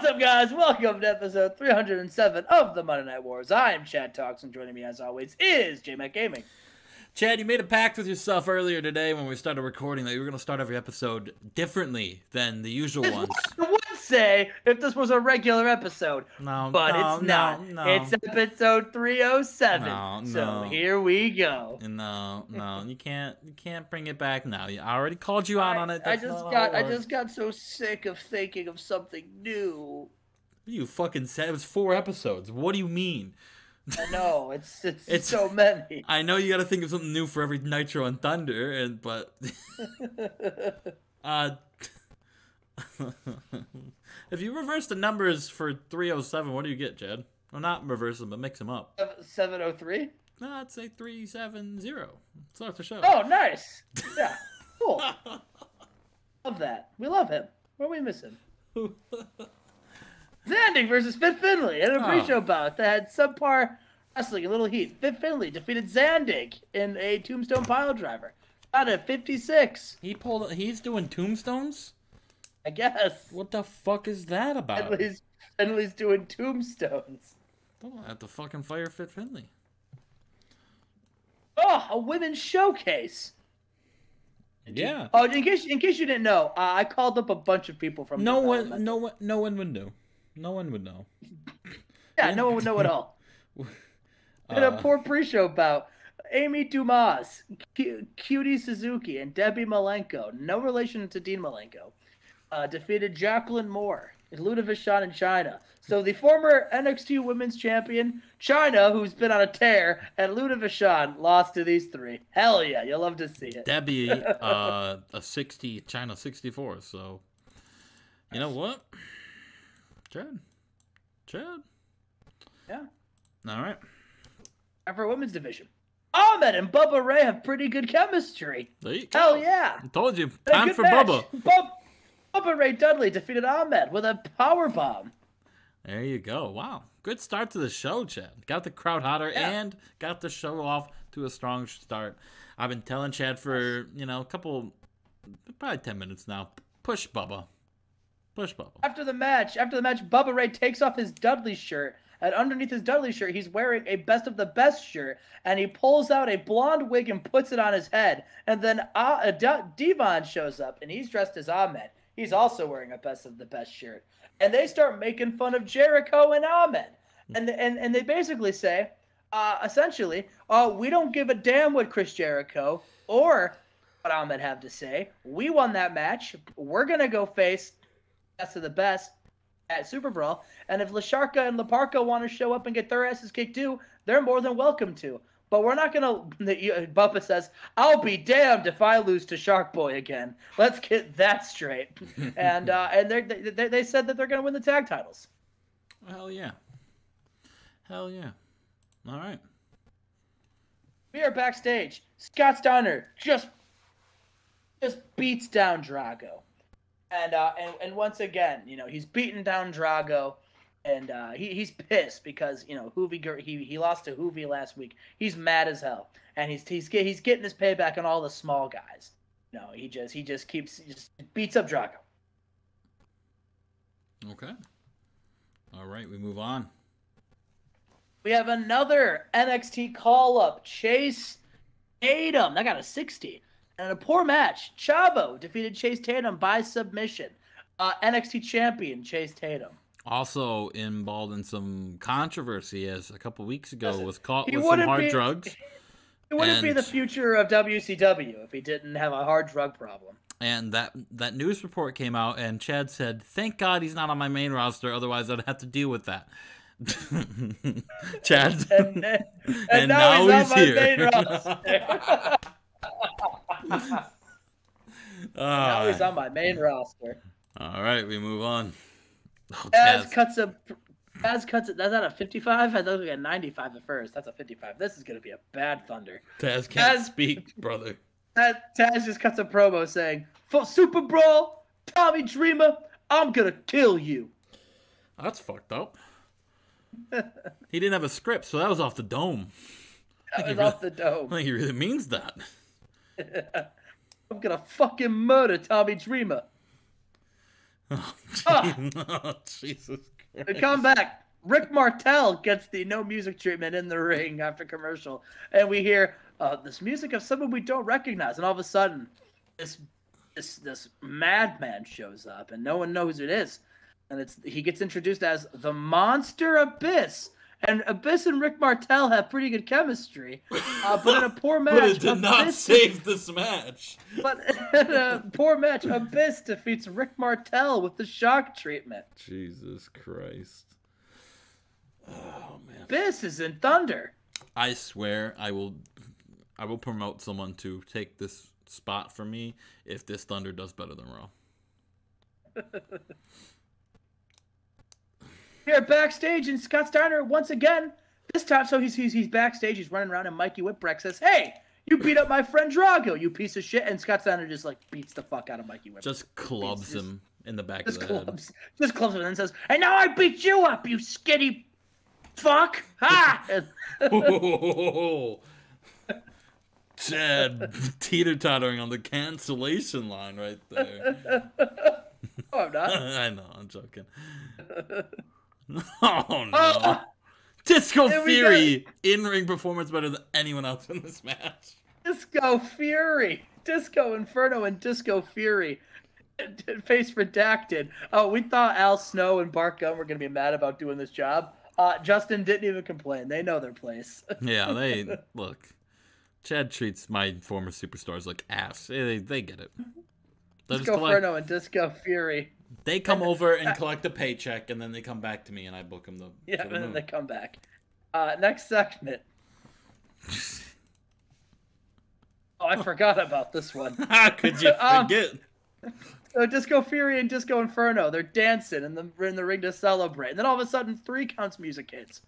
What's up, guys? Welcome to episode 307 of the Monday Night Wars. I am Chad Talks, and joining me, as always, is Jmack Gaming. Chad, you made a pact with yourself earlier today when we started recording that you were going to start every episode differently than the usual ones. Say if this was a regular episode, No, but no, it's not. No, It's episode 307. No, So no. here we go. no, no, you can't, you can't bring it back now. I already called you out on it. I just got I just got so sick of thinking of something new. You fucking said it was four episodes. What do you mean? I know it's it's, It's- so many. I know you got to think of something new for every Nitro and Thunder, and but uh, if you reverse the numbers for 307, what do you get, Jed? Well, not reverse them, but mix them up. 703. No, I'd say 370. Start the show. Oh, nice. Yeah, cool. love that. We love him. What are we missing? Zandig versus Fit Finley in a Oh. pre-show bout that had subpar wrestling, a little heat. Fit Finley defeated Zandig in a Tombstone pile driver. Out of 56, He pulled. He's doing tombstones. I guess. What the fuck is that about? Finley's, Finley's doing tombstones. Don't have to fucking fire Fit Finley. Oh, a women's showcase. Yeah. Oh, in case in case you didn't know, uh, I called up a bunch of people from No one. No one. No one would know. No one would know. Yeah, no one would know at all. In a Uh, poor pre-show bout, Amy Dumas, Cu- Cutie Suzuki, and Debbie Malenko, no relation to Dean Malenko, uh, defeated Jacqueline Moore, in Ludovic and Chyna. So the former NXT Women's Champion, Chyna, who's been on a tear, and Ludovic lost to these three. Hell yeah, you'll love to see it. Debbie, uh, a 60, Chyna 64. So, you know what? Chad. Chad. Yeah. All right. And for women's division, Ahmed and Bubba Ray have pretty good chemistry. Go. Hell yeah. I told you. Time for match. Bubba. Bub- Bubba Ray Dudley defeated Ahmed with a power bomb. There you go. Wow. Good start to the show, Chad. Got the crowd hotter Yeah. and got the show off to a strong start. I've been telling Chad for, you know, a couple, probably 10 minutes now. Push Bubba. Push Bubba. After the match, after the match, Bubba Ray takes off his Dudley shirt, and underneath his Dudley shirt, he's wearing a best of the best shirt, and he pulls out a blonde wig and puts it on his head. And then uh, D- Devon shows up, and he's dressed as Ahmed. He's also wearing a best of the best shirt, and they start making fun of Jericho and Ahmed, and and and they basically say, uh, essentially, uh, we don't give a damn what Chris Jericho or what Ahmed have to say. We won that match. We're gonna go face best of the best at Super Brawl. And if Lasharka and La Parka want to show up and get their asses kicked too, they're more than welcome to. But we're not gonna. the- Bubba says, "I'll be damned if I lose to Shark Boy again." Let's get that straight. and uh, and they're- they they they said that they're gonna win the tag titles. Hell yeah. Hell yeah. All right. We are backstage. Scott Steiner just just beats down Drago, and uh, and and once again, you know, he's beaten down Drago, and uh, he he's pissed because you know Hoovy he he lost to Hoovy last week. He's mad as hell, and he's he's he's getting his payback on all the small guys. No, he just he just keeps he just beats up Drago. Okay. All right. We move on. We have another NXT call up, Chase Tatum. That got a 60. And a poor match. Chavo defeated Chase Tatum by submission. Uh, NXT champion Chase Tatum. Also involved in some controversy as a couple weeks ago Listen, was caught with some hard be- drugs. It wouldn't be the future of WCW if he didn't have a hard drug problem. And that that news report came out, and Chad said, "Thank God he's not on my main roster. Otherwise, I'd have to deal with that." Chad, And, and, And now, now he's, he's on my here. main roster. now he's on my main roster. all right, we move on. Oh, Taz cuts a Taz cuts it. That's not a 55. I thought we got 95 at first. That's a 55. This is gonna be a bad Thunder. Taz can't Taz- speak, brother. Taz, Taz just cuts a promo saying, "For Super Brawl, Tommy Dreamer, I'm gonna kill you." That's fucked up. he didn't have a script, so that was off the dome. That was really- off the I think he really means that. I'm gonna fucking murder Tommy Dreamer. Oh, Ah. oh, Jesus The Christ. comeback. Rick Martel gets the no music treatment in the ring after commercial, and we hear uh, this music of someone we don't recognize, and all of a sudden, this this this madman shows up, and no one knows who it is, and it's he gets introduced as the Monster Abyss, and Abyss and Rick Martel have pretty good chemistry, uh, but in a poor match, But it did not Abyss- save this match. But in a poor match, Abyss defeats Rick Martel with the shock treatment. Jesus Christ. Oh man. Abyss is in Thunder. I swear I will I will promote someone to take this spot for me if this Thunder does better than Raw. Here backstage, and Scott Steiner once again. This time, so he's he's, he's backstage. He's running around, and Mikey Whipwreck says, "Hey, you beat up my friend Drago, you piece of shit." And Scott Steiner just like beats the fuck out of Mikey Whipwreck. Just clubs Just- him in the back Just of the head. just clubs him, and says, "And now I beat you up, you skinny fuck!" Ha! Chad teeter tottering on the cancellation line right there. oh, I'm not. I know, I'm joking. Oh no. Oh, Disco Fury in ring performance better than anyone else in this match. Disco Fury, Disco Inferno, and Disco Fury. Face redacted. Oh, we thought Al Snow and Bart Gunn were gonna be mad about doing this job. Uh, Justin didn't even complain. They know their place. Yeah, they look. Chad treats my former superstars like ass. They they get it. Disco Inferno and Disco Fury. They come over and collect a paycheck, and then they come back to me, and I book them the. Yeah, for and then they come back. Uh, next segment. Oh, I forgot about this one. How could you Um, forget? So Disco Fury and Disco Inferno, they're dancing in the in the ring to celebrate. And then all of a sudden, three counts music hits,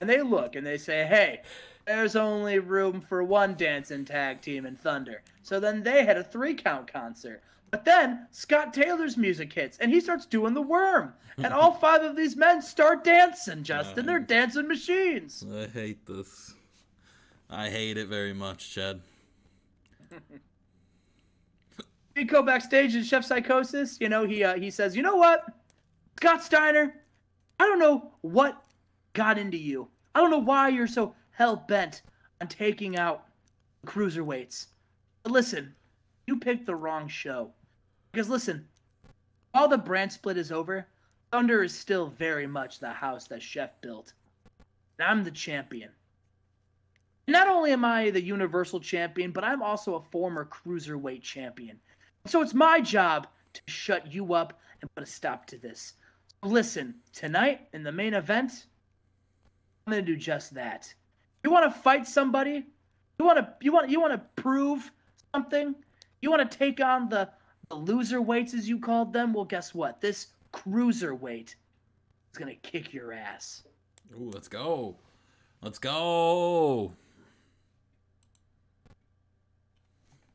and they look and they say, "Hey, there's only room for one dancing tag team in Thunder." So then they had a three count concert. But then Scott Taylor's music hits, and he starts doing the worm, and all five of these men start dancing. Justin, they're dancing machines. I hate this. I hate it very much, Chad. We go backstage and Chef Psychosis, you know, he uh, he says, you know what, Scott Steiner, I don't know what got into you. I don't know why you're so hell bent on taking out cruiserweights. But listen, you picked the wrong show. Because listen, while the brand split is over, Thunder is still very much the house that Chef built. And I'm the champion. Not only am I the Universal Champion, but I'm also a former Cruiserweight Champion. So it's my job to shut you up and put a stop to this. Listen, tonight in the main event, I'm gonna do just that. You want to fight somebody? You want to you want you want to prove something? You want to take on the, the loser weights as you called them? Well, guess what? This cruiserweight is gonna kick your ass. Ooh, let's go. Let's go.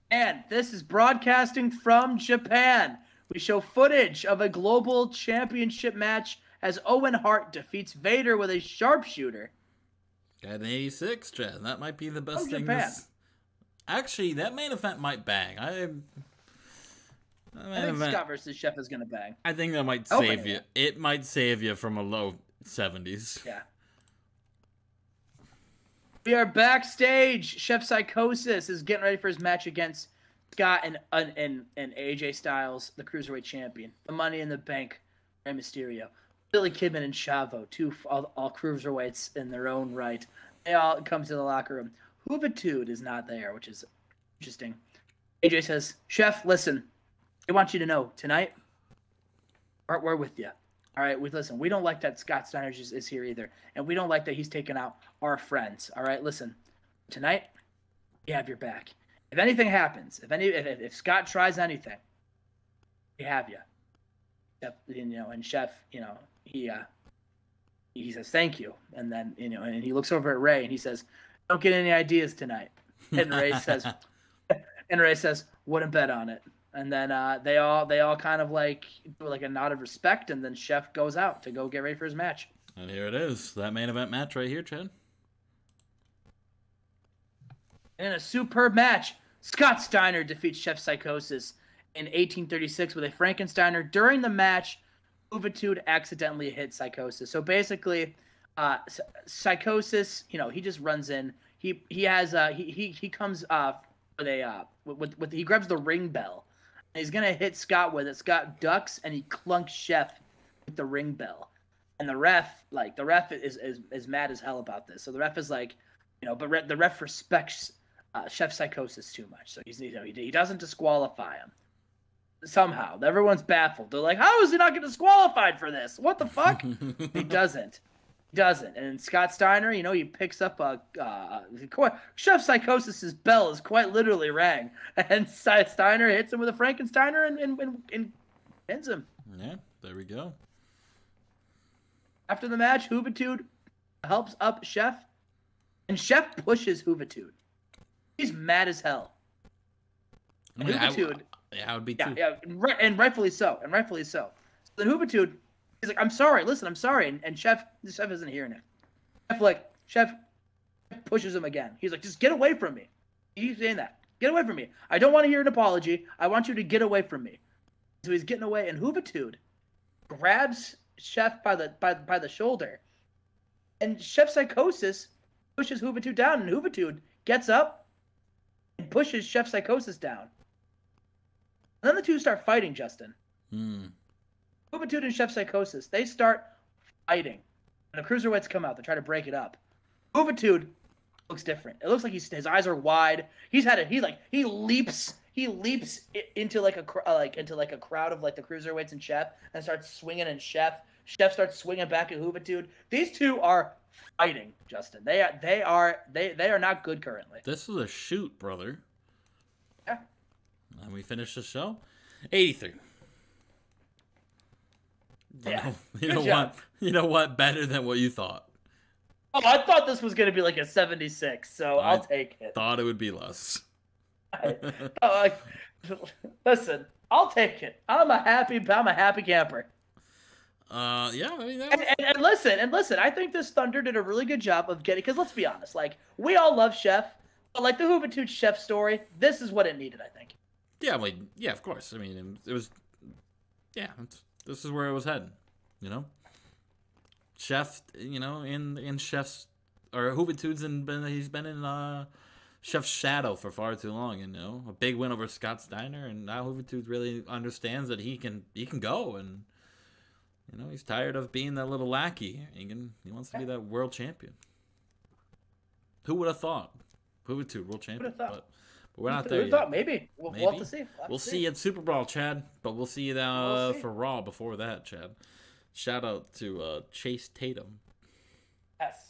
And this is broadcasting from Japan. We show footage of a global championship match as Owen Hart defeats Vader with a sharpshooter. Got an 86, Chad. That might be the best Oh, thing. This... Actually, that main event might bang. I. I think event, Scott versus Chef is gonna bang. I think that might save you. It might save you from a low 70s. Yeah. We are backstage. Chef Psychosis is getting ready for his match against Scott and and and, AJ Styles, the cruiserweight champion. The Money in the Bank, Rey Mysterio, Billy Kidman and Chavo, two all, all cruiserweights in their own right. They all come to the locker room. Juventud is not there, which is interesting. AJ says, "Chef, listen, I want you to know tonight, we're, we're with you. All right, we listen. We don't like that Scott Steiner is, is here either, and we don't like that he's taking out our friends. All right, listen. Tonight, we have your back. If anything happens, if any, if, if- Scott tries anything, we have you. You know, and Chef, you know, he uh, he says thank you, and then you know, and he looks over at Ray and he says, "Don't get any ideas tonight." And Ray says, and Ray says, "Wouldn't bet on it." And then uh, they all they all kind of like do like a nod of respect, and then Chef goes out to go get ready for his match. And here it is. That main event match right here, Chad. In a superb match, Scott Steiner defeats Chef Psychosis. in 1836 with a Frankensteiner. During the match, Juventud accidentally hit Psychosis. So basically, uh, Psychosis, you know, he just runs in. He he has uh he he, he comes uh with a uh with, with he grabs the ring bell. He's gonna hit Scott with it. Scott ducks and he clunks Chef with the ring bell. And the ref, like the ref, is is, is mad as hell about this. So the ref is like, you know, but re- the ref respects uh, Chef Psychosis too much. So he's you know he, he doesn't disqualify him somehow. Everyone's baffled. They're like, how is he not getting disqualified for this? What the fuck? he doesn't. Doesn't. And Scott Steiner, you know, he picks up a uh, Chef Psychosis's bell is quite literally rang, and Steiner hits him with a Frankensteiner and and, and, and ends him. Yeah, there we go. After the match, Juventud helps up Chef, and Chef pushes Juventud. He's mad as hell. I mean, I, yeah, I would be yeah, too. Yeah, and, and rightfully so, and rightfully so. So then Juventud, he's like, "I'm sorry, listen, I'm sorry," and, and Chef, the Chef isn't hearing it. Chef like Chef pushes him again. He's like, "Just get away from me." He's saying that. Get away from me. I don't want to hear an apology. I want you to get away from me. So he's getting away, and Juventud grabs Chef by the by by the shoulder, and Chef Psychosis pushes Juventud down, and Juventud gets up and pushes Chef Psychosis down. And then the two start fighting, Justin. Hmm. Juventud and Chef Psychosis, they start fighting. And the cruiserweights come out, they try to break it up. Juventud looks different. It looks like he's, his eyes are wide. He's had it. He like he leaps. He leaps into like a uh, like into like a crowd of like the cruiserweights and Chef, and starts swinging and Chef. Chef starts swinging back at Juventud. These two are fighting, Justin. They are they are they they are not good currently. This is a shoot, brother. Yeah. And we finish the show. 83. You Yeah. know, you Good know job. what? You know what? Better than what you thought. Oh, I thought this was gonna be like a 76, so I I'll take it. Thought it would be less. I- oh, like, listen, I'll take it. I'm a happy, I'm a happy camper. Uh, yeah. I mean, that And, and, and listen, and listen, I think this Thunder did a really good job of getting. Because let's be honest, like we all love Chef, but like the Juventud Chef story, this is what it needed. I think. yeah. Like, yeah. Of course. I mean, it was. Yeah. It's, this is where it was heading. You know. Chef, you know, in in Chef's or Juventud's and been he's been in uh Chef's shadow for far too long. You know, a big win over Scott Steiner, and now Juventud really understands that he can he can go and. You know, he's tired of being that little lackey. He can, he wants to be that world champion. Who would have thought? Juventud world champion. thought? But, but we're not there yet. thought maybe we'll, we'll have to see. We'll, We'll to see you at Super Brawl, Chad. But we'll see you uh, see. for Raw before that, Chad. Shout out to uh, Chase Tatum. Yes.